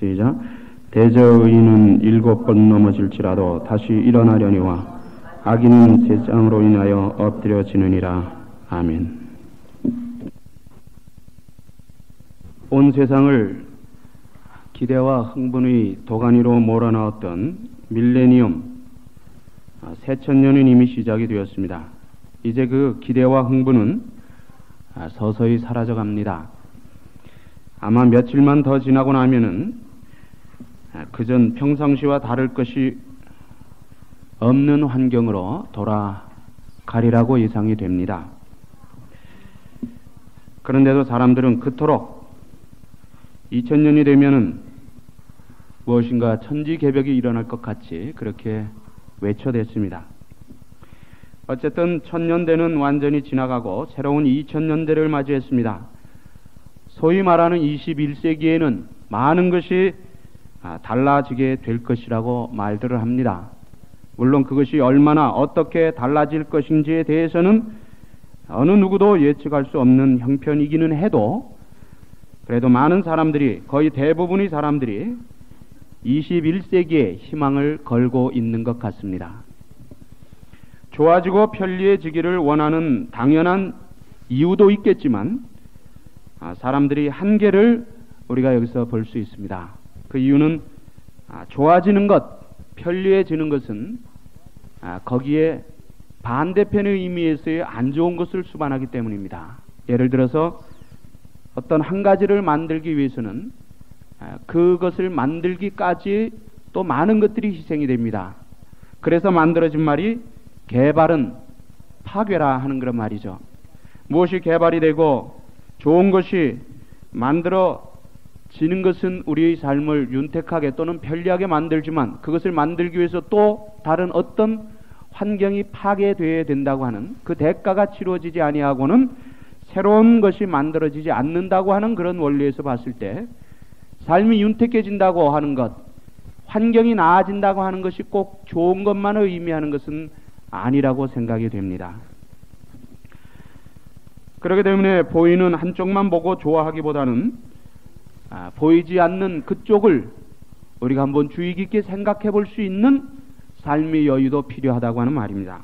시작. 대저 의인은 일곱 번 넘어질지라도 다시 일어나려니와 악인은 세상으로 인하여 엎드려지느니라. 아멘. 온 세상을 기대와 흥분의 도가니로 몰아넣었던 밀레니엄 새천년은 이미 시작이 되었습니다. 이제 그 기대와 흥분은 서서히 사라져 갑니다. 아마 며칠만 더 지나고 나면은 그전 평상시와 다를 것이 없는 환경으로 돌아가리라고 예상이 됩니다. 그런데도 사람들은 그토록 2000년이 되면은 무엇인가 천지 개벽이 일어날 것 같이 그렇게 외쳐댔습니다. 어쨌든 천년대는 완전히 지나가고 새로운 2000년대를 맞이했습니다. 소위 말하는 21세기에는 많은 것이 아, 달라지게 될 것이라고 말들을 합니다. 물론 그것이 얼마나 어떻게 달라질 것인지에 대해서는 어느 누구도 예측할 수 없는 형편이기는 해도 그래도 많은 사람들이 거의 대부분의 사람들이 21세기에 희망을 걸고 있는 것 같습니다. 좋아지고 편리해지기를 원하는 당연한 이유도 있겠지만 아, 사람들이 한계를 우리가 여기서 볼 수 있습니다. 그 이유는 아, 좋아지는 것, 편리해지는 것은 아, 거기에 반대편의 의미에서의 안 좋은 것을 수반하기 때문입니다. 예를 들어서 어떤 한 가지를 만들기 위해서는 그것을 만들기까지 또 많은 것들이 희생이 됩니다. 그래서 만들어진 말이 개발은 파괴라 하는 그런 말이죠. 무엇이 개발이 되고 좋은 것이 만들어 지는 것은 우리의 삶을 윤택하게 또는 편리하게 만들지만 그것을 만들기 위해서 또 다른 어떤 환경이 파괴되어야 된다고 하는 그 대가가 치루어지지 아니하고는 새로운 것이 만들어지지 않는다고 하는 그런 원리에서 봤을 때 삶이 윤택해진다고 하는 것, 환경이 나아진다고 하는 것이 꼭 좋은 것만을 의미하는 것은 아니라고 생각이 됩니다. 그렇기 때문에 보이는 한쪽만 보고 좋아하기보다는 아, 보이지 않는 그쪽을 우리가 한번 주의 깊게 생각해 볼 수 있는 삶의 여유도 필요하다고 하는 말입니다.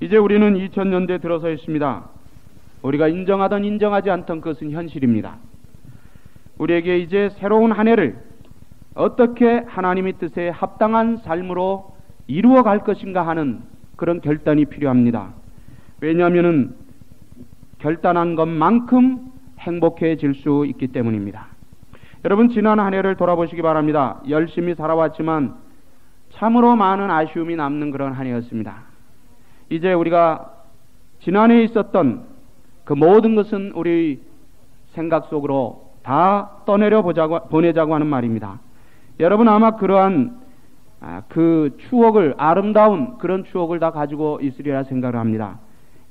이제 우리는 2000년대 들어서 있습니다. 우리가 인정하던 인정하지 않던 것은 현실입니다. 우리에게 이제 새로운 한 해를 어떻게 하나님의 뜻에 합당한 삶으로 이루어 갈 것인가 하는 그런 결단이 필요합니다. 왜냐하면 결단한 것만큼 행복해질 수 있기 때문입니다. 여러분 지난 한 해를 돌아보시기 바랍니다. 열심히 살아왔지만 참으로 많은 아쉬움이 남는 그런 한 해였습니다. 이제 우리가 지난해에 있었던 그 모든 것은 우리 생각 속으로 다 떠내려 보자고, 보내자고 하는 말입니다. 여러분 아마 그러한 아, 그 추억을 아름다운 그런 추억을 다 가지고 있으리라 생각을 합니다.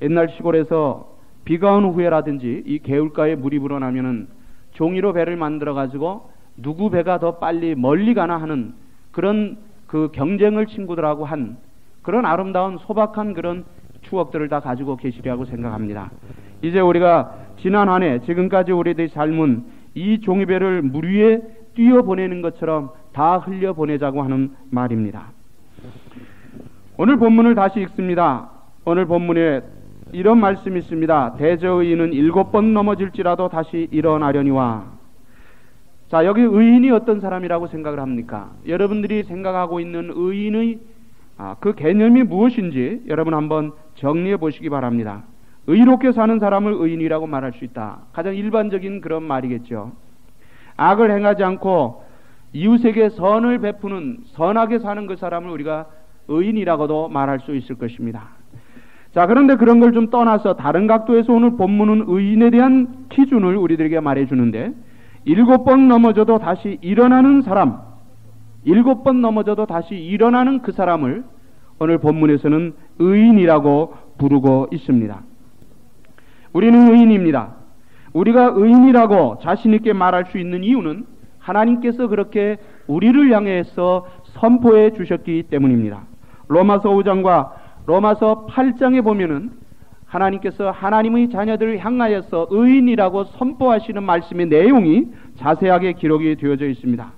옛날 시골에서 비가 온 후에라든지 이 개울가에 물이 불어나면은 종이로 배를 만들어 가지고 누구 배가 더 빨리 멀리 가나 하는 그런 그 경쟁을 친구들하고 한 그런 아름다운 소박한 그런 추억들을 다 가지고 계시리라고 생각합니다. 이제 우리가 지난 한 해 지금까지 우리들의 삶은 이 종이배를 물 위에 뛰어 보내는 것처럼 다 흘려 보내자고 하는 말입니다. 오늘 본문을 다시 읽습니다. 오늘 본문에 이런 말씀이 있습니다. 대저의인은 일곱 번 넘어질지라도 다시 일어나려니와. 자, 여기 의인이 어떤 사람이라고 생각을 합니까? 여러분들이 생각하고 있는 의인의 아, 그 개념이 무엇인지 여러분 한번 정리해 보시기 바랍니다. 의롭게 사는 사람을 의인이라고 말할 수 있다. 가장 일반적인 그런 말이겠죠. 악을 행하지 않고 이웃에게 선을 베푸는 선하게 사는 그 사람을 우리가 의인이라고도 말할 수 있을 것입니다. 자, 그런데 그런 걸 좀 떠나서 다른 각도에서 오늘 본문은 의인에 대한 기준을 우리들에게 말해 주는데 일곱 번 넘어져도 다시 일어나는 사람, 일곱 번 넘어져도 다시 일어나는 그 사람을 오늘 본문에서는 의인이라고 부르고 있습니다. 우리는 의인입니다. 우리가 의인이라고 자신있게 말할 수 있는 이유는 하나님께서 그렇게 우리를 향해서 선포해 주셨기 때문입니다. 로마서 5장과 로마서 8장에 보면은 하나님께서 하나님의 자녀들을 향하여서 의인이라고 선포하시는 말씀의 내용이 자세하게 기록이 되어져 있습니다.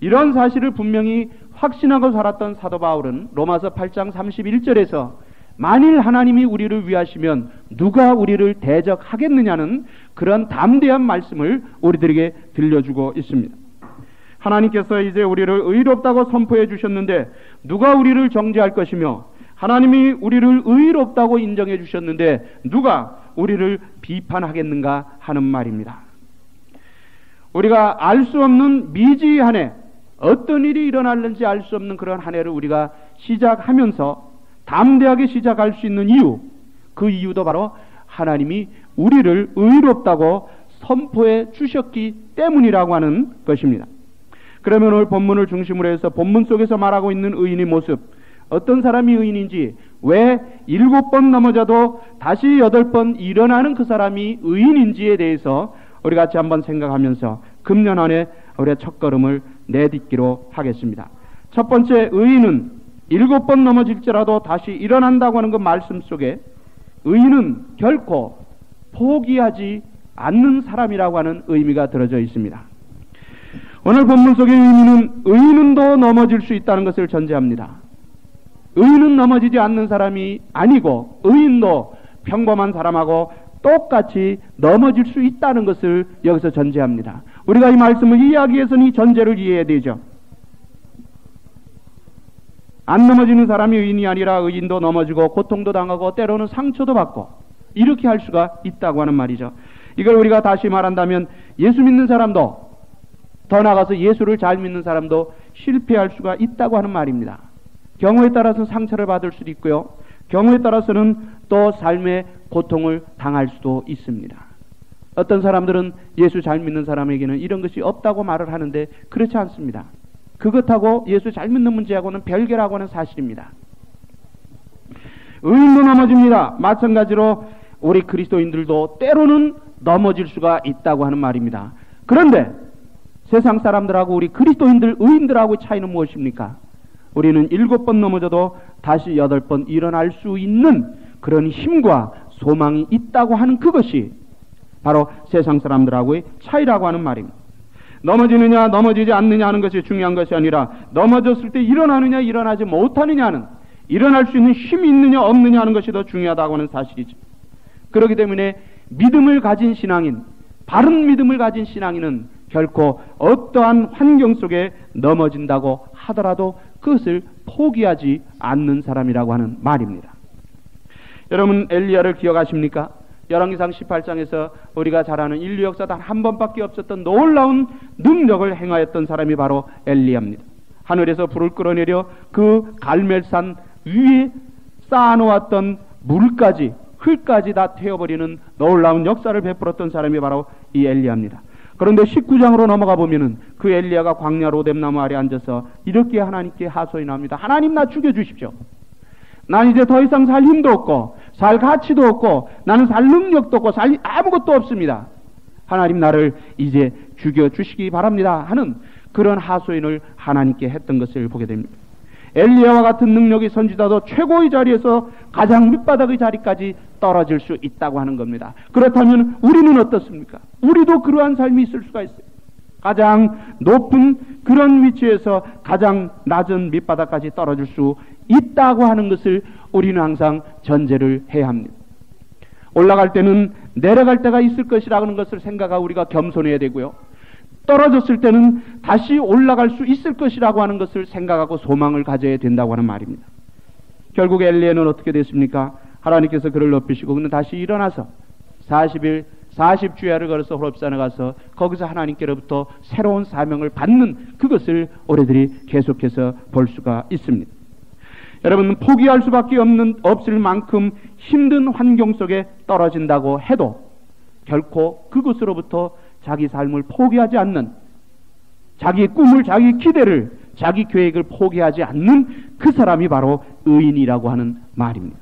이런 사실을 분명히 확신하고 살았던 사도 바울은 로마서 8장 31절에서 만일 하나님이 우리를 위하시면 누가 우리를 대적하겠느냐는 그런 담대한 말씀을 우리들에게 들려주고 있습니다. 하나님께서 이제 우리를 의롭다고 선포해 주셨는데 누가 우리를 정죄할 것이며 하나님이 우리를 의롭다고 인정해 주셨는데 누가 우리를 비판하겠는가 하는 말입니다. 우리가 알 수 없는 미지 한 해, 어떤 일이 일어날는지 알 수 없는 그런 한 해를 우리가 시작하면서 담대하게 시작할 수 있는 이유, 그 이유도 바로 하나님이 우리를 의롭다고 선포해 주셨기 때문이라고 하는 것입니다. 그러면 오늘 본문을 중심으로 해서 본문 속에서 말하고 있는 의인의 모습, 어떤 사람이 의인인지, 왜 일곱 번 넘어져도 다시 여덟 번 일어나는 그 사람이 의인인지에 대해서 우리 같이 한번 생각하면서 금년 안에 우리의 첫 걸음을 내딛기로 하겠습니다. 첫 번째 의인은 일곱 번 넘어질지라도 다시 일어난다고 하는 그 말씀 속에 의인은 결코 포기하지 않는 사람이라고 하는 의미가 들어져 있습니다. 오늘 본문 속의 의미는 의인은도 넘어질 수 있다는 것을 전제합니다. 의인은 넘어지지 않는 사람이 아니고 의인도 평범한 사람하고 똑같이 넘어질 수 있다는 것을 여기서 전제합니다. 우리가 이 말씀을 이해하기 위해서는 이 전제를 이해해야 되죠. 안 넘어지는 사람이 의인이 아니라 의인도 넘어지고 고통도 당하고 때로는 상처도 받고 이렇게 할 수가 있다고 하는 말이죠. 이걸 우리가 다시 말한다면 예수 믿는 사람도 더 나가서 예수를 잘 믿는 사람도 실패할 수가 있다고 하는 말입니다. 경우에 따라서 상처를 받을 수도 있고요. 경우에 따라서는 또 삶의 고통을 당할 수도 있습니다. 어떤 사람들은 예수 잘 믿는 사람에게는 이런 것이 없다고 말을 하는데 그렇지 않습니다. 그것하고 예수 잘 믿는 문제하고는 별개라고 하는 사실입니다. 의인도 넘어집니다. 마찬가지로 우리 그리스도인들도 때로는 넘어질 수가 있다고 하는 말입니다. 그런데 세상 사람들하고 우리 그리스도인들, 의인들하고 차이는 무엇입니까? 우리는 일곱 번 넘어져도 다시 여덟 번 일어날 수 있는 그런 힘과 소망이 있다고 하는 그것이 바로 세상 사람들하고의 차이라고 하는 말입니다. 넘어지느냐 넘어지지 않느냐 하는 것이 중요한 것이 아니라 넘어졌을 때 일어나느냐 일어나지 못하느냐는 일어날 수 있는 힘이 있느냐 없느냐 하는 것이 더 중요하다고 하는 사실이죠. 그렇기 때문에 믿음을 가진 신앙인, 바른 믿음을 가진 신앙인은 결코 어떠한 환경 속에 넘어진다고 하더라도 그것을 포기하지 않는 사람이라고 하는 말입니다. 여러분 엘리야를 기억하십니까? 열왕기상 18장에서 우리가 잘 아는 인류 역사 단 한 번밖에 없었던 놀라운 능력을 행하였던 사람이 바로 엘리야입니다. 하늘에서 불을 끌어내려 그 갈멜산 위에 쌓아놓았던 물까지 흙까지 다 태워버리는 놀라운 역사를 베풀었던 사람이 바로 이 엘리야입니다. 그런데 19장으로 넘어가 보면은 그 엘리야가 광야 로뎀나무 아래 앉아서 이렇게 하나님께 하소연합니다. 하나님 나 죽여 주십시오. 난 이제 더 이상 살 힘도 없고 살 가치도 없고 나는 살 능력도 없고 살 아무것도 없습니다. 하나님 나를 이제 죽여 주시기 바랍니다. 하는 그런 하소연을 하나님께 했던 것을 보게 됩니다. 엘리야와 같은 능력이 선지자도 최고의 자리에서 가장 밑바닥의 자리까지 떨어질 수 있다고 하는 겁니다. 그렇다면 우리는 어떻습니까? 우리도 그러한 삶이 있을 수가 있어요. 가장 높은 그런 위치에서 가장 낮은 밑바닥까지 떨어질 수 있다고 하는 것을 우리는 항상 전제를 해야 합니다. 올라갈 때는 내려갈 때가 있을 것이라는 것을 생각하고 우리가 겸손해야 되고요. 떨어졌을 때는 다시 올라갈 수 있을 것이라고 하는 것을 생각하고 소망을 가져야 된다고 하는 말입니다. 결국 엘리에는 어떻게 됐습니까? 하나님께서 그를 높이시고 그는 다시 일어나서 40일 40주야를 걸어서 호럽산에 가서 거기서 하나님께로부터 새로운 사명을 받는 그것을 우리들이 계속해서 볼 수가 있습니다. 여러분 포기할 수밖에 없는 없을 만큼 힘든 환경 속에 떨어진다고 해도 결코 그것으로부터 자기 삶을 포기하지 않는 자기 꿈을 자기 기대를 자기 계획을 포기하지 않는 그 사람이 바로 의인이라고 하는 말입니다.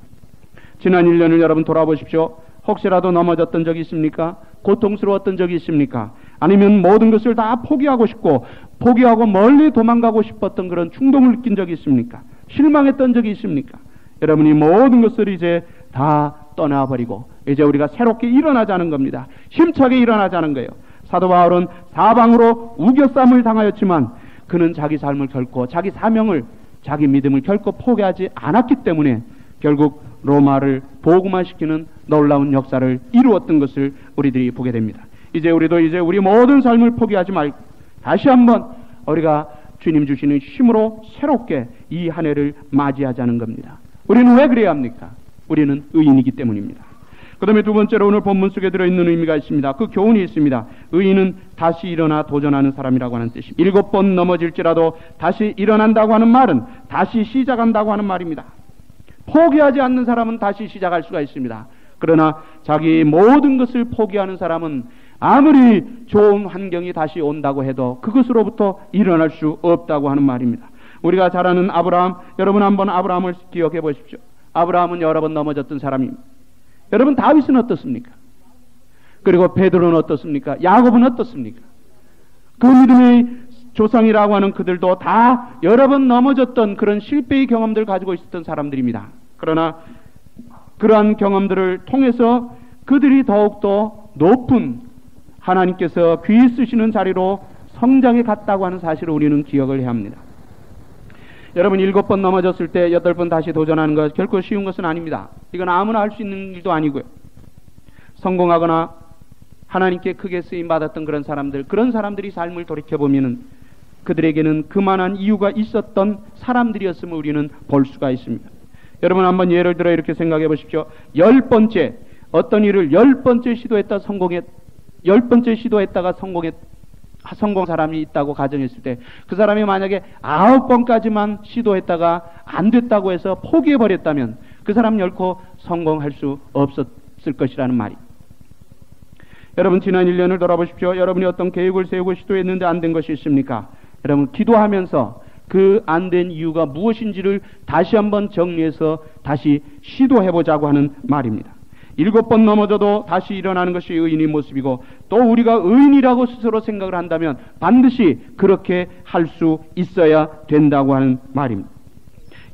지난 1년을 여러분 돌아보십시오. 혹시라도 넘어졌던 적이 있습니까? 고통스러웠던 적이 있습니까? 아니면 모든 것을 다 포기하고 싶고 포기하고 멀리 도망가고 싶었던 그런 충동을 느낀 적이 있습니까? 실망했던 적이 있습니까? 여러분이 모든 것을 이제 다 떠나버리고 이제 우리가 새롭게 일어나자는 겁니다. 힘차게 일어나자는 거예요. 사도 바울은 사방으로 우겨쌈을 당하였지만 그는 자기 삶을 결코 자기 사명을 자기 믿음을 결코 포기하지 않았기 때문에 결국 로마를 복음화시키는 놀라운 역사를 이루었던 것을 우리들이 보게 됩니다. 이제 우리도 이제 우리 모든 삶을 포기하지 말고 다시 한번 우리가 주님 주시는 힘으로 새롭게 이 한 해를 맞이하자는 겁니다. 우리는 왜 그래야 합니까? 우리는 의인이기 때문입니다. 그 다음에 두 번째로 오늘 본문 속에 들어있는 의미가 있습니다. 그 교훈이 있습니다. 의인은 다시 일어나 도전하는 사람이라고 하는 뜻입니다. 일곱 번 넘어질지라도 다시 일어난다고 하는 말은 다시 시작한다고 하는 말입니다. 포기하지 않는 사람은 다시 시작할 수가 있습니다. 그러나 자기 모든 것을 포기하는 사람은 아무리 좋은 환경이 다시 온다고 해도 그것으로부터 일어날 수 없다고 하는 말입니다. 우리가 잘 아는 아브라함, 여러분 한번 아브라함을 기억해 보십시오. 아브라함은 여러 번 넘어졌던 사람입니다. 여러분 다윗은 어떻습니까? 그리고 베드로는 어떻습니까? 야곱은 어떻습니까? 그 믿음의 조상이라고 하는 그들도 다 여러 번 넘어졌던 그런 실패의 경험들을 가지고 있었던 사람들입니다. 그러나 그러한 경험들을 통해서 그들이 더욱더 높은 하나님께서 귀 쓰시는 자리로 성장해 갔다고 하는 사실을 우리는 기억을 해야 합니다. 여러분 일곱 번 넘어졌을 때 여덟 번 다시 도전하는 것 결코 쉬운 것은 아닙니다. 이건 아무나 할 수 있는 일도 아니고요. 성공하거나 하나님께 크게 쓰임 받았던 그런 사람들, 그런 사람들이 삶을 돌이켜 보면은 그들에게는 그만한 이유가 있었던 사람들이었음을 우리는 볼 수가 있습니다. 여러분 한번 예를 들어 이렇게 생각해 보십시오. 열 번째 어떤 일을 열 번째 시도했다 성공했 열 번째 시도했다가 성공했 성공 사람이 있다고 가정했을 때 그 사람이 만약에 아홉 번까지만 시도했다가 안 됐다고 해서 포기해 버렸다면 그 사람 결코 성공할 수 없었을 것이라는 말이. 여러분 지난 1년을 돌아보십시오. 여러분이 어떤 계획을 세우고 시도했는데 안 된 것이 있습니까? 여러분 기도하면서 그 안 된 이유가 무엇인지를 다시 한번 정리해서 다시 시도해 보자고 하는 말입니다. 일곱 번 넘어져도 다시 일어나는 것이 의인의 모습이고 또 우리가 의인이라고 스스로 생각을 한다면 반드시 그렇게 할 수 있어야 된다고 하는 말입니다.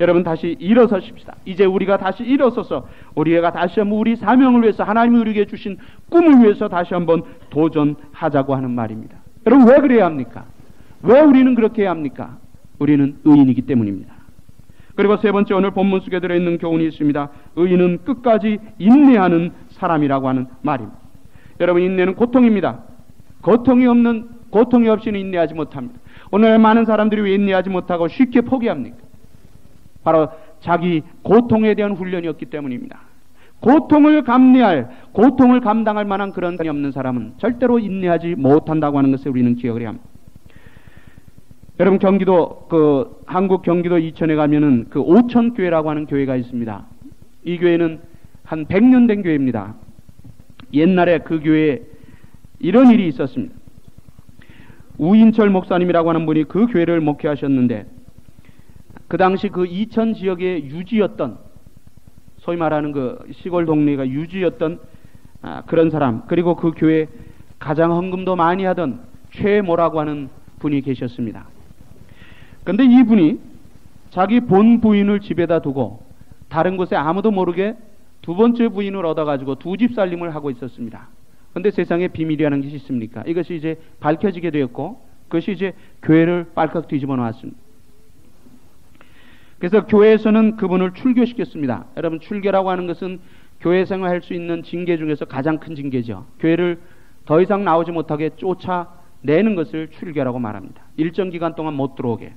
여러분 다시 일어서십시다. 이제 우리가 다시 일어서서 우리가 다시 한번 우리 사명을 위해서 하나님이 우리에게 주신 꿈을 위해서 다시 한번 도전하자고 하는 말입니다. 여러분 왜 그래야 합니까? 왜 우리는 그렇게 해야 합니까? 우리는 의인이기 때문입니다. 그리고 세 번째 오늘 본문 속에 들어있는 교훈이 있습니다. 의인은 끝까지 인내하는 사람이라고 하는 말입니다. 여러분 인내는 고통입니다. 고통이 없는 고통이 없이는 인내하지 못합니다. 오늘 많은 사람들이 왜 인내하지 못하고 쉽게 포기합니까? 바로 자기 고통에 대한 훈련이 없기 때문입니다. 고통을 감내할, 고통을 감당할 만한 그런 이 없는 사람은 절대로 인내하지 못한다고 하는 것을 우리는 기억을 해야 합니다. 여러분 경기도 그 한국 경기도 이천에 가면은 그 오천 교회라고 하는 교회가 있습니다. 이 교회는 한 100년 된 교회입니다. 옛날에 그 교회에 이런 일이 있었습니다. 우인철 목사님이라고 하는 분이 그 교회를 목회하셨는데 그 당시 그 이천 지역의 유지였던 소위 말하는 그 시골 동네가 유지였던 아, 그런 사람 그리고 그 교회 가장 헌금도 많이 하던 최모라고 하는 분이 계셨습니다. 그런데 이분이 자기 본 부인을 집에다 두고 다른 곳에 아무도 모르게 두 번째 부인을 얻어가지고 두 집 살림을 하고 있었습니다. 그런데 세상에 비밀이라는 것이 있습니까? 이것이 이제 밝혀지게 되었고 그것이 이제 교회를 빨칵 뒤집어 놓았습니다. 그래서 교회에서는 그분을 출교시켰습니다. 여러분 출교라고 하는 것은 교회 생활할 수 있는 징계 중에서 가장 큰 징계죠. 교회를 더 이상 나오지 못하게 쫓아내는 것을 출교라고 말합니다. 일정 기간 동안 못 들어오게.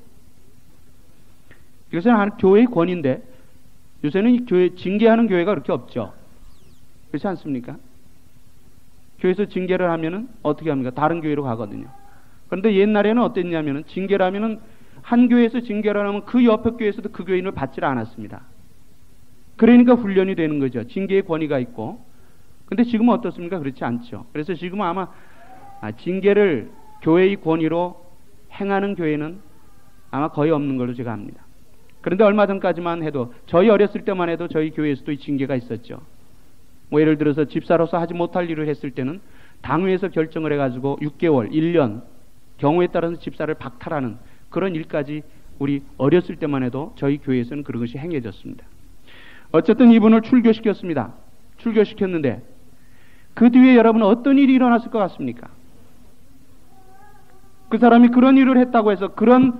이것은 한 교회의 권위인데 요새는 교회 징계하는 교회가 그렇게 없죠. 그렇지 않습니까? 교회에서 징계를 하면은 어떻게 합니까? 다른 교회로 가거든요. 그런데 옛날에는 어땠냐면은 징계를 하면은 한 교회에서 징계를 하면 그 옆에 교회에서도 그 교인을 받지 않았습니다. 그러니까 훈련이 되는 거죠. 징계의 권위가 있고. 근데 지금은 어떻습니까? 그렇지 않죠. 그래서 지금은 아마 아, 징계를 교회의 권위로 행하는 교회는 아마 거의 없는 걸로 제가 압니다. 그런데 얼마 전까지만 해도 저희 어렸을 때만 해도 저희 교회에서도 이 징계가 있었죠. 뭐 예를 들어서 집사로서 하지 못할 일을 했을 때는 당회에서 결정을 해가지고 6개월, 1년 경우에 따라서 집사를 박탈하는 그런 일까지 우리 어렸을 때만 해도 저희 교회에서는 그런 것이 행해졌습니다. 어쨌든 이분을 출교시켰습니다. 출교시켰는데 그 뒤에 여러분 어떤 일이 일어났을 것 같습니까? 그 사람이 그런 일을 했다고 해서 그런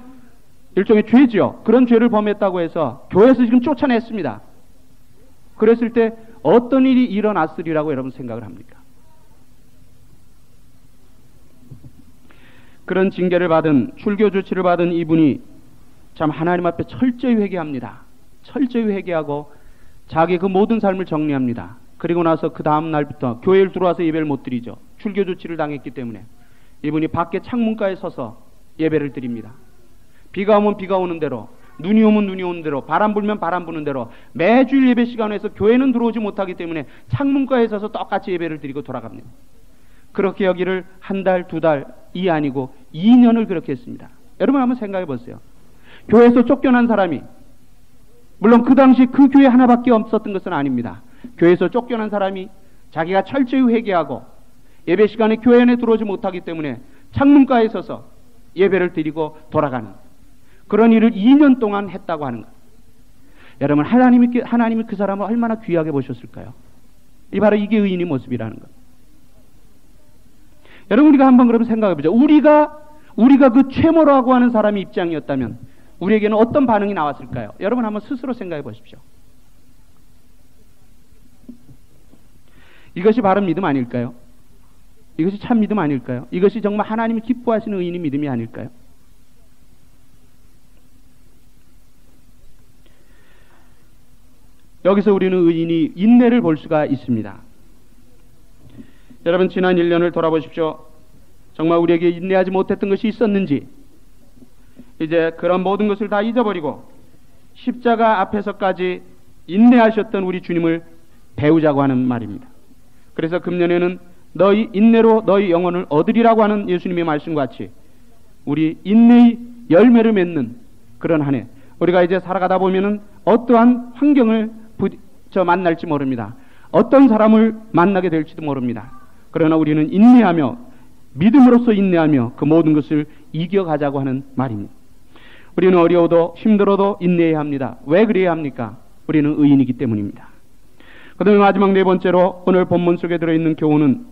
일종의 죄지요. 그런 죄를 범했다고 해서 교회에서 지금 쫓아냈습니다. 그랬을 때 어떤 일이 일어났으리라고 여러분 생각을 합니까? 그런 징계를 받은 출교 조치를 받은 이분이 참 하나님 앞에 철저히 회개합니다. 철저히 회개하고 자기 그 모든 삶을 정리합니다. 그리고 나서 그 다음 날부터 교회를 들어와서 예배를 못 드리죠. 출교 조치를 당했기 때문에 이분이 밖에 창문가에 서서 예배를 드립니다. 비가 오면 비가 오는 대로 눈이 오면 눈이 오는 대로 바람 불면 바람 부는 대로 매주일 예배 시간에서 교회는 들어오지 못하기 때문에 창문가에 서서 똑같이 예배를 드리고 돌아갑니다. 그렇게 여기를 한 달, 두 달, 이 아니고 2년을 그렇게 했습니다. 여러분 한번 생각해 보세요. 교회에서 쫓겨난 사람이 물론 그 당시 그 교회 하나밖에 없었던 것은 아닙니다. 교회에서 쫓겨난 사람이 자기가 철저히 회개하고 예배 시간에 교회 안에 들어오지 못하기 때문에 창문가에 서서 예배를 드리고 돌아가는 그런 일을 2년 동안 했다고 하는 것. 여러분 하나님이 하나님이 그 사람을 얼마나 귀하게 보셨을까요? 이 바로 이게 의인의 모습이라는 것. 여러분 우리가 한번 그럼 생각해 보죠. 우리가 우리가 그 최모라고 하는 사람의 입장이었다면 우리에게는 어떤 반응이 나왔을까요? 여러분 한번 스스로 생각해 보십시오. 이것이 바른 믿음 아닐까요? 이것이 참 믿음 아닐까요? 이것이 정말 하나님이 기뻐하시는 의인의 믿음이 아닐까요? 여기서 우리는 의인이 인내를 볼 수가 있습니다. 여러분 지난 1년을 돌아보십시오. 정말 우리에게 인내하지 못했던 것이 있었는지 이제 그런 모든 것을 다 잊어버리고 십자가 앞에서까지 인내하셨던 우리 주님을 배우자고 하는 말입니다. 그래서 금년에는 너희 인내로 너희 영혼을 얻으리라고 하는 예수님의 말씀과 같이 우리 인내의 열매를 맺는 그런 한 해. 우리가 이제 살아가다 보면은 어떠한 환경을 부 저 만날지 모릅니다. 어떤 사람을 만나게 될지도 모릅니다. 그러나 우리는 인내하며 믿음으로써 인내하며 그 모든 것을 이겨가자고 하는 말입니다. 우리는 어려워도 힘들어도 인내해야 합니다. 왜 그래야 합니까? 우리는 의인이기 때문입니다. 그 다음에 마지막 네 번째로 오늘 본문 속에 들어있는 교훈은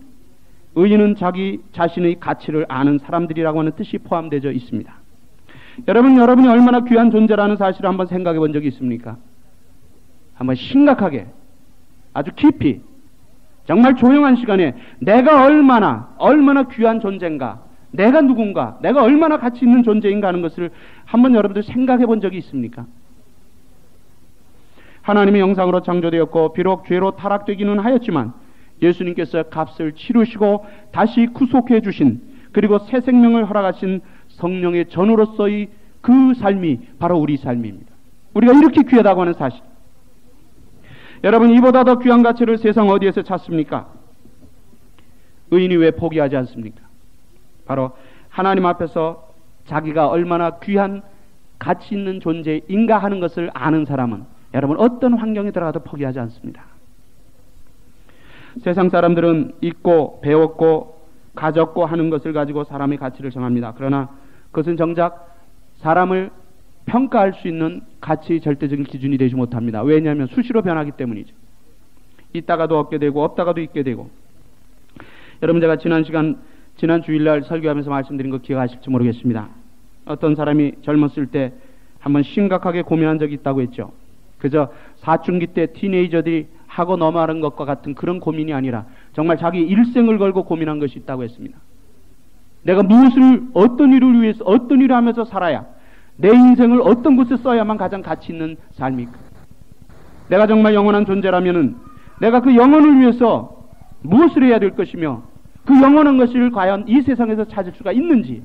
의인은 자기 자신의 가치를 아는 사람들이라고 하는 뜻이 포함되어 있습니다. 여러분, 여러분이 얼마나 귀한 존재라는 사실을 한번 생각해 본 적이 있습니까? 한번 심각하게, 아주 깊이, 정말 조용한 시간에 내가 얼마나, 얼마나 귀한 존재인가, 내가 누군가, 내가 얼마나 가치 있는 존재인가 하는 것을 한번 여러분들 생각해 본 적이 있습니까? 하나님의 영상으로 창조되었고, 비록 죄로 타락되기는 하였지만, 예수님께서 값을 치르시고 다시 구속해 주신, 그리고 새 생명을 허락하신 성령의 전으로서의 그 삶이 바로 우리 삶입니다. 우리가 이렇게 귀하다고 하는 사실. 여러분 이보다 더 귀한 가치를 세상 어디에서 찾습니까? 의인이 왜 포기하지 않습니까? 바로 하나님 앞에서 자기가 얼마나 귀한 가치 있는 존재인가 하는 것을 아는 사람은 여러분 어떤 환경에 들어가도 포기하지 않습니다. 세상 사람들은 잊고 배웠고 가졌고 하는 것을 가지고 사람의 가치를 정합니다. 그러나 그것은 정작 사람을 평가할 수 있는 가치의 절대적인 기준이 되지 못합니다. 왜냐하면 수시로 변하기 때문이죠. 있다가도 없게 되고 없다가도 있게 되고 여러분 제가 지난 시간 지난 주일날 설교하면서 말씀드린 거 기억하실지 모르겠습니다. 어떤 사람이 젊었을 때 한번 심각하게 고민한 적이 있다고 했죠. 그저 사춘기 때 티네이저들이 하고 넘어가는 것과 같은 그런 고민이 아니라 정말 자기 일생을 걸고 고민한 것이 있다고 했습니다. 내가 무엇을 어떤 일을 위해서 어떤 일을 하면서 살아야 내 인생을 어떤 곳에 써야만 가장 가치 있는 삶일까? 내가 정말 영원한 존재라면은 내가 그 영혼을 위해서 무엇을 해야 될 것이며 그 영원한 것을 과연 이 세상에서 찾을 수가 있는지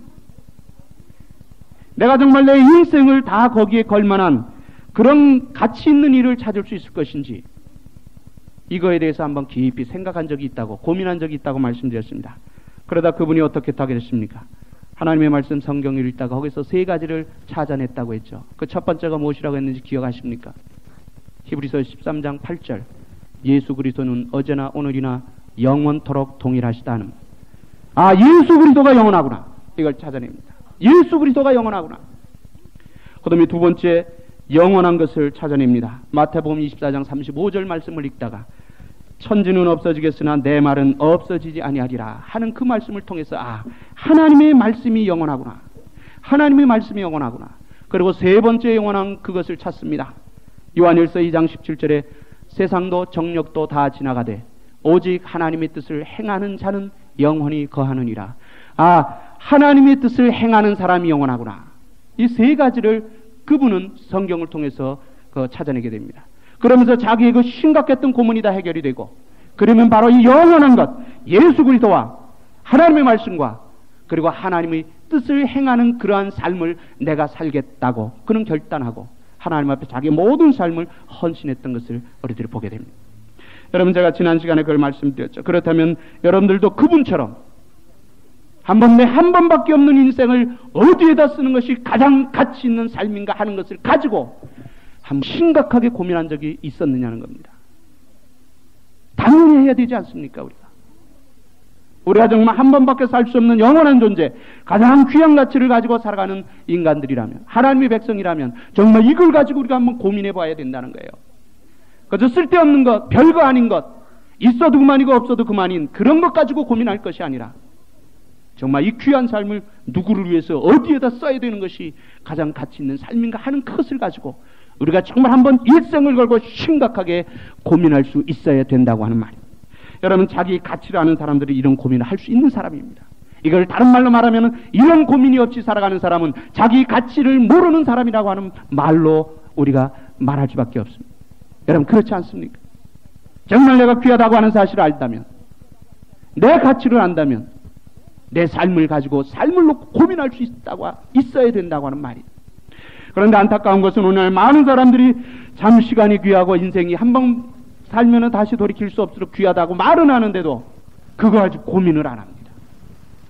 내가 정말 내 인생을 다 거기에 걸만한 그런 가치 있는 일을 찾을 수 있을 것인지 이거에 대해서 한번 깊이 생각한 적이 있다고 고민한 적이 있다고 말씀드렸습니다. 그러다 그분이 어떻게 하게 됐습니까? 하나님의 말씀 성경을 읽다가 거기서 세 가지를 찾아냈다고 했죠. 그 첫 번째가 무엇이라고 했는지 기억하십니까? 히브리서 13장 8절. 예수 그리스도는 어제나 오늘이나 영원토록 동일하시다는. 아, 예수 그리스도가 영원하구나. 이걸 찾아냅니다. 예수 그리스도가 영원하구나. 그다음에 두 번째 영원한 것을 찾아냅니다. 마태복음 24장 35절 말씀을 읽다가 천지는 없어지겠으나 내 말은 없어지지 아니하리라 하는 그 말씀을 통해서 아 하나님의 말씀이 영원하구나. 하나님의 말씀이 영원하구나. 그리고 세 번째 영원한 그것을 찾습니다. 요한일서 2장 17절에 세상도 정력도 다 지나가되 오직 하나님의 뜻을 행하는 자는 영원히 거하느니라. 아 하나님의 뜻을 행하는 사람이 영원하구나. 이 세 가지를 그분은 성경을 통해서 그 찾아내게 됩니다. 그러면서 자기의 그 심각했던 고문이 다 해결이 되고 그러면 바로 이 영원한 것 예수 그리스도와 하나님의 말씀과 그리고 하나님의 뜻을 행하는 그러한 삶을 내가 살겠다고 그는 결단하고 하나님 앞에 자기 모든 삶을 헌신했던 것을 우리들이 보게 됩니다. 여러분 제가 지난 시간에 그걸 말씀드렸죠. 그렇다면 여러분들도 그분처럼 한 번 내 한 번밖에 없는 인생을 어디에다 쓰는 것이 가장 가치 있는 삶인가 하는 것을 가지고 한 심각하게 고민한 적이 있었느냐는 겁니다. 당연히 해야 되지 않습니까, 우리가? 우리가 정말 한 번밖에 살 수 없는 영원한 존재, 가장 귀한 가치를 가지고 살아가는 인간들이라면, 하나님의 백성이라면, 정말 이걸 가지고 우리가 한번 고민해 봐야 된다는 거예요. 그저 쓸데없는 것, 별거 아닌 것, 있어도 그만이고 없어도 그만인 그런 것 가지고 고민할 것이 아니라, 정말 이 귀한 삶을 누구를 위해서 어디에다 써야 되는 것이 가장 가치 있는 삶인가 하는 것을 가지고 우리가 정말 한번 일생을 걸고 심각하게 고민할 수 있어야 된다고 하는 말입니다. 여러분 자기 가치를 아는 사람들이 이런 고민을 할 수 있는 사람입니다. 이걸 다른 말로 말하면 이런 고민이 없이 살아가는 사람은 자기 가치를 모르는 사람이라고 하는 말로 우리가 말할 수밖에 없습니다. 여러분 그렇지 않습니까? 정말 내가 귀하다고 하는 사실을 알다면 내 가치를 안다면 내 삶을 가지고 삶을 놓고 고민할 수 있다고 있어야 된다고 하는 말이 그런데 안타까운 것은 오늘 많은 사람들이 잠 시간이 귀하고 인생이 한 번 살면은 다시 돌이킬 수 없도록 귀하다고 말은 하는데도 그거 가지고 고민을 안 합니다.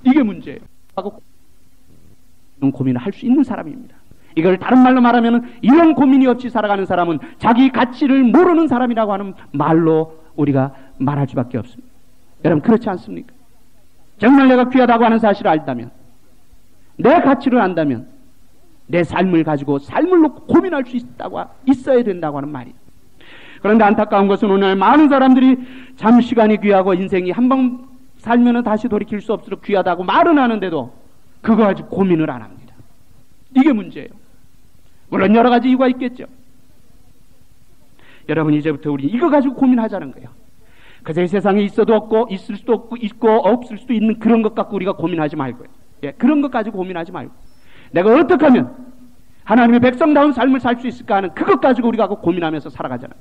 이게 문제예요. 하고 고민을 할 수 있는 사람입니다. 이걸 다른 말로 말하면 이런 고민이 없이 살아가는 사람은 자기 가치를 모르는 사람이라고 하는 말로 우리가 말할 수밖에 없습니다. 여러분 그렇지 않습니까? 정말 내가 귀하다고 하는 사실을 알다면 내 가치를 안다면 내 삶을 가지고 삶을 놓고 고민할 수 있다고 있어야 된다고 하는 말이. 그런데 안타까운 것은 오늘 많은 사람들이 잠 시간이 귀하고 인생이 한 번 살면은 다시 돌이킬 수 없도록 귀하다고 말은 하는데도 그거 가지고 고민을 안 합니다. 이게 문제예요. 물론 여러 가지 이유가 있겠죠. 여러분 이제부터 우리 이거 가지고 고민하자는 거예요. 그저 세상에 있어도 없고 있을 수도 없고 있고 없을 수도 있는 그런 것 갖고 우리가 고민하지 말고요. 예, 그런 것 가지고 고민하지 말고 내가 어떻게 하면 하나님의 백성다운 삶을 살 수 있을까 하는 그것 가지고 우리가 고민하면서 살아가잖아요.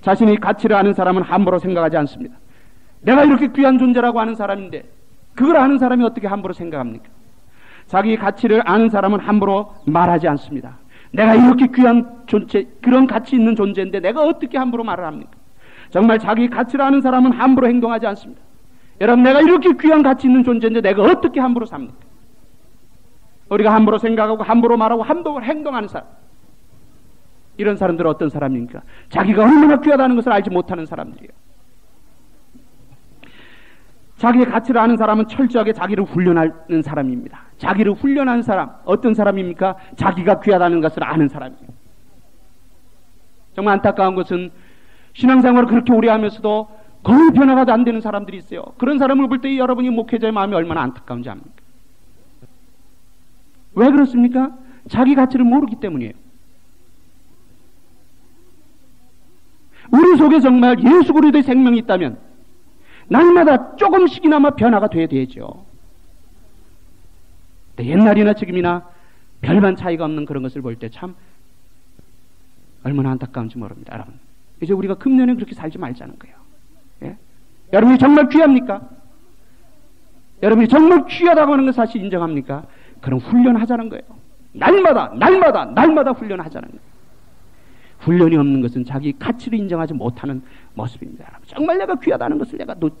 자신의 가치를 아는 사람은 함부로 생각하지 않습니다. 내가 이렇게 귀한 존재라고 하는 사람인데 그걸 아는 사람이 어떻게 함부로 생각합니까? 자기 가치를 아는 사람은 함부로 말하지 않습니다. 내가 이렇게 귀한 존재, 그런 가치 있는 존재인데 내가 어떻게 함부로 말을 합니까? 정말 자기 가치를 아는 사람은 함부로 행동하지 않습니다. 여러분, 내가 이렇게 귀한 가치 있는 존재인데 내가 어떻게 함부로 삽니까? 우리가 함부로 생각하고 함부로 말하고 함부로 행동하는 사람. 이런 사람들은 어떤 사람입니까? 자기가 얼마나 귀하다는 것을 알지 못하는 사람들이에요. 자기의 가치를 아는 사람은 철저하게 자기를 훈련하는 사람입니다. 자기를 훈련한 사람, 어떤 사람입니까? 자기가 귀하다는 것을 아는 사람이에요. 정말 안타까운 것은 신앙생활을 그렇게 오래 하면서도 거의 변화가 안 되는 사람들이 있어요. 그런 사람을 볼 때 여러분이 목회자의 마음이 얼마나 안타까운지 압니까? 왜 그렇습니까? 자기 가치를 모르기 때문이에요. 우리 속에 정말 예수 그리스도의 생명이 있다면 날마다 조금씩이나마 변화가 돼야 되죠. 옛날이나 지금이나 별반 차이가 없는 그런 것을 볼 때 참 얼마나 안타까운지 모릅니다, 여러분. 이제 우리가 금년에 그렇게 살지 말자는 거예요. 예? 여러분이 정말 귀합니까? 여러분이 정말 귀하다고 하는 것 사실 인정합니까? 그럼 훈련하자는 거예요. 날마다, 날마다, 날마다 훈련하자는 거예요. 훈련이 없는 것은 자기 가치를 인정하지 못하는 모습입니다. 정말 내가 귀하다는 것을 내가 놓...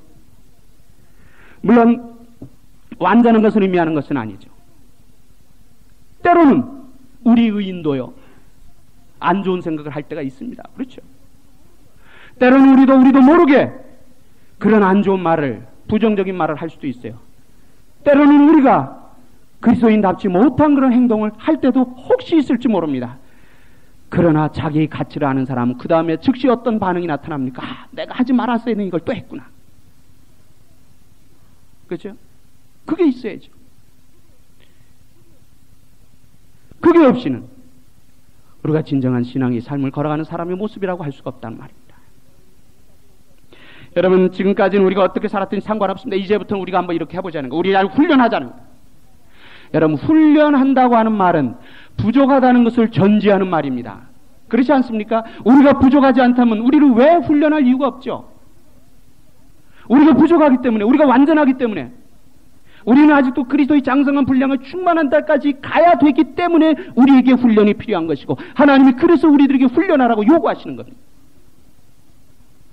물론 완전한 것을 의미하는 것은 아니죠. 때로는 우리 의인도요 안 좋은 생각을 할 때가 있습니다. 그렇죠? 때로는 우리도 우리도 모르게 그런 안 좋은 말을 부정적인 말을 할 수도 있어요. 때로는 우리가 그리스도인답지 못한 그런 행동을 할 때도 혹시 있을지 모릅니다. 그러나 자기 가치를 아는 사람은 그 다음에 즉시 어떤 반응이 나타납니까? 아, 내가 하지 말았어야 되는 이걸 또 했구나. 그죠? 그게 있어야죠. 그게 없이는 우리가 진정한 신앙의 삶을 걸어가는 사람의 모습이라고 할 수가 없다는 말입니다. 여러분 지금까지는 우리가 어떻게 살았든지 상관없습니다. 이제부터는 우리가 한번 이렇게 해보자는 거. 우리 잘 훈련하자는 거. 여러분 훈련한다고 하는 말은 부족하다는 것을 전제하는 말입니다. 그렇지 않습니까? 우리가 부족하지 않다면 우리를 왜 훈련할 이유가 없죠. 우리가 부족하기 때문에 우리가 완전하기 때문에 우리는 아직도 그리스도의 장성한 분량을 충만한 데까지 가야 되기 때문에 우리에게 훈련이 필요한 것이고 하나님이 그래서 우리들에게 훈련하라고 요구하시는 겁니다.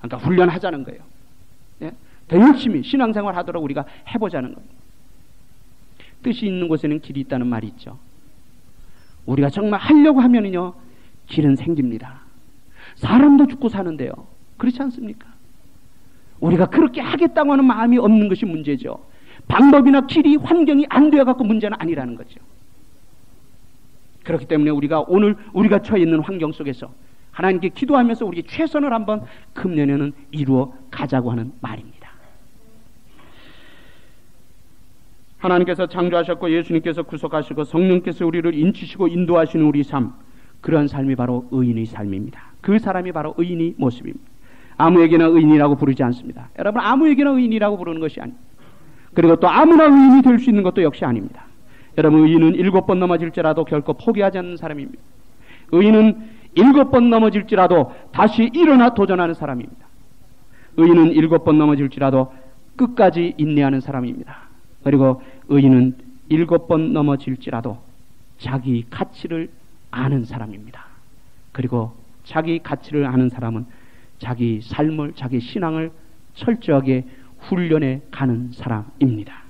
그러니까 훈련하자는 거예요. 예? 더 열심히 신앙생활 하도록 우리가 해보자는 거예요. 뜻이 있는 곳에는 길이 있다는 말이 있죠. 우리가 정말 하려고 하면은요, 길은 생깁니다. 사람도 죽고 사는데요. 그렇지 않습니까? 우리가 그렇게 하겠다고 하는 마음이 없는 것이 문제죠. 방법이나 길이 환경이 안 되어 갖고 문제는 아니라는 거죠. 그렇기 때문에 우리가 오늘 우리가 처해 있는 환경 속에서 하나님께 기도하면서 우리 최선을 한번 금년에는 이루어 가자고 하는 말입니다. 하나님께서 창조하셨고 예수님께서 구속하시고 성령께서 우리를 인치시고 인도하시는 우리 삶 그러한 삶이 바로 의인의 삶입니다. 그 사람이 바로 의인의 모습입니다. 아무에게나 의인이라고 부르지 않습니다. 여러분 아무에게나 의인이라고 부르는 것이 아닙니다. 그리고 또 아무나 의인이 될 수 있는 것도 역시 아닙니다. 여러분 의인은 일곱 번 넘어질지라도 결코 포기하지 않는 사람입니다. 의인은 일곱 번 넘어질지라도 다시 일어나 도전하는 사람입니다. 의인은 일곱 번 넘어질지라도 끝까지 인내하는 사람입니다. 그리고 의인은 일곱 번 넘어질지라도 자기 가치를 아는 사람입니다. 그리고 자기 가치를 아는 사람은 자기 삶을, 자기 신앙을 철저하게 훈련해 가는 사람입니다.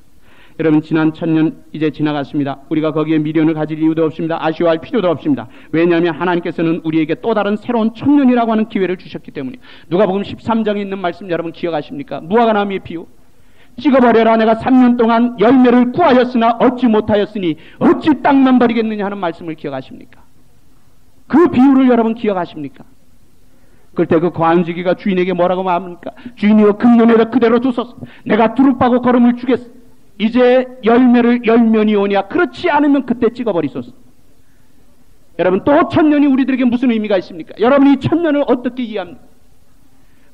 여러분 지난 천년 이제 지나갔습니다. 우리가 거기에 미련을 가질 이유도 없습니다. 아쉬워할 필요도 없습니다. 왜냐하면 하나님께서는 우리에게 또 다른 새로운 천년이라고 하는 기회를 주셨기 때문에 누가복음 13장에 있는 말씀 여러분 기억하십니까? 무화과 나무의 비유. 찍어버려라 내가 3년 동안 열매를 구하였으나 얻지 못하였으니 어찌 땅만 버리겠느냐 하는 말씀을 기억하십니까? 그 비유를 여러분 기억하십니까? 그때 그 관지기가 주인에게 뭐라고 말합니까? 주인이여 금년에도 그대로 두소서 내가 두릅하고 걸음을 주겠어 이제 열매를 열면이 오냐 그렇지 않으면 그때 찍어버리소서 여러분 또 천년이 우리들에게 무슨 의미가 있습니까? 여러분이 천년을 어떻게 이해합니까?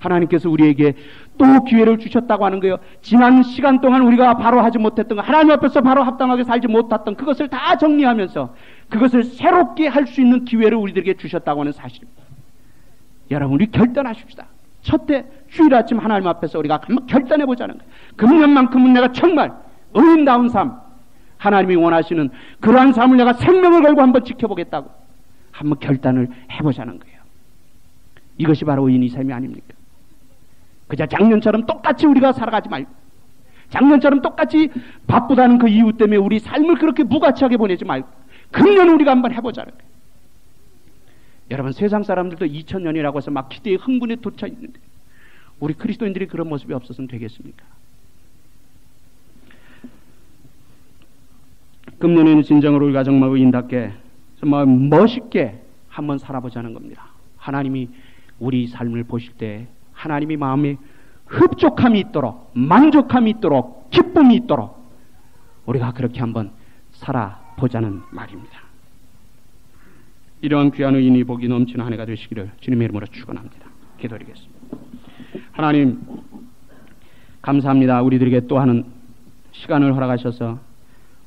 하나님께서 우리에게 또 기회를 주셨다고 하는 거예요. 지난 시간 동안 우리가 바로 하지 못했던 거, 하나님 앞에서 바로 합당하게 살지 못했던 그것을 다 정리하면서 그것을 새롭게 할 수 있는 기회를 우리들에게 주셨다고 하는 사실입니다. 여러분, 우리 결단하십시다. 첫째, 주일 아침 하나님 앞에서 우리가 한번 결단해 보자는 거예요. 금년만큼은 내가 정말 의인다운 삶, 하나님이 원하시는 그러한 삶을 내가 생명을 걸고 한번 지켜보겠다고 한번 결단을 해보자는 거예요. 이것이 바로 의인의 삶이 아닙니까? 그저 작년처럼 똑같이 우리가 살아가지 말고 작년처럼 똑같이 바쁘다는 그 이유 때문에 우리 삶을 그렇게 무가치하게 보내지 말고 금년 우리가 한번 해보자는 거예요. 여러분 세상 사람들도 2000년이라고 해서 막 기대에 흥분에 돋쳐 있는데 우리 그리스도인들이 그런 모습이 없었으면 되겠습니까? 금년에는 진정으로 우리 가 정말 의인답게 정말 멋있게 한번 살아보자는 겁니다. 하나님이 우리 삶을 보실 때 하나님이 마음에 흡족함이 있도록 만족함이 있도록 기쁨이 있도록 우리가 그렇게 한번 살아보자는 말입니다. 이러한 귀한 의인이 복이 넘치는 한 해가 되시기를 주님의 이름으로 축원합니다. 기도드리겠습니다. 하나님 감사합니다. 우리들에게 또 하는 시간을 허락하셔서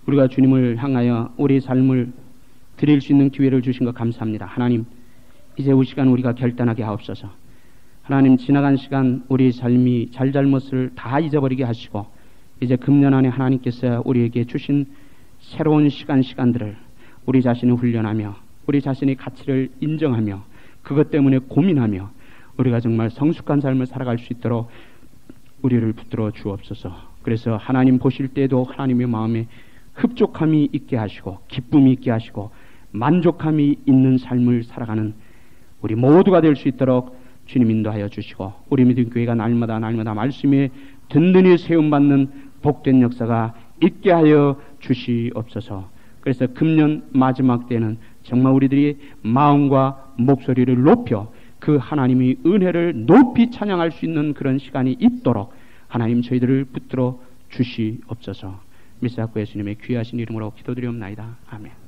우리가 주님을 향하여 우리 삶을 드릴 수 있는 기회를 주신 것 감사합니다. 하나님 이제 이 시간 우리가 결단하게 하옵소서. 하나님 지나간 시간 우리 삶이 잘잘못을 다 잊어버리게 하시고 이제 금년 안에 하나님께서 우리에게 주신 새로운 시간 시간들을 우리 자신을 훈련하며 우리 자신의 가치를 인정하며 그것 때문에 고민하며 우리가 정말 성숙한 삶을 살아갈 수 있도록 우리를 붙들어 주옵소서. 그래서 하나님 보실 때도 하나님의 마음에 흡족함이 있게 하시고 기쁨이 있게 하시고 만족함이 있는 삶을 살아가는 우리 모두가 될 수 있도록 주님 인도하여 주시고 우리 믿음 교회가 날마다 날마다 말씀에 든든히 세움받는 복된 역사가 있게 하여 주시옵소서. 그래서 금년 마지막 때는 정말 우리들이 마음과 목소리를 높여 그 하나님이 은혜를 높이 찬양할 수 있는 그런 시간이 있도록 하나님 저희들을 붙들어 주시옵소서. 미사코 예수님의 귀하신 이름으로 기도드리옵나이다. 아멘.